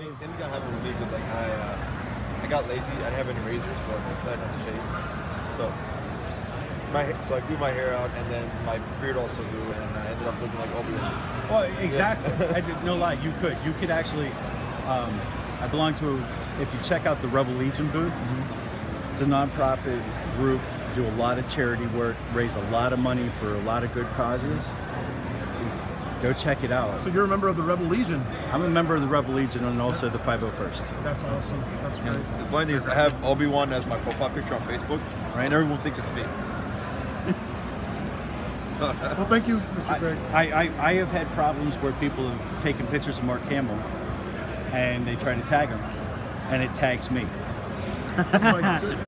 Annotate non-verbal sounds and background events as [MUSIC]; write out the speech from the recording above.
Same, same thing happened with me because like I, uh, I got lazy. I didn't have any razors, so I decided not to shave. So my so I grew my hair out, and then my beard also grew, and I ended up looking like Obi Wan. Well, exactly. I did, no lie, you could. You could actually. Um, I belong to. If you check out the Rebel Legion booth, it's a nonprofit group. Do a lot of charity work, raise a lot of money for a lot of good causes. Go check it out. So you're a member of the Rebel Legion. I'm a member of the Rebel Legion and also the 501st. That's awesome. That's great. The funny thing is, I have Obi Wan as my profile picture on Facebook, Right. and everyone thinks it's me. [LAUGHS] Well, thank you, Mr. Gregg. I, I, I have had problems where people have taken pictures of Mark Hamill and they try to tag him, and it tags me. Oh my goodness.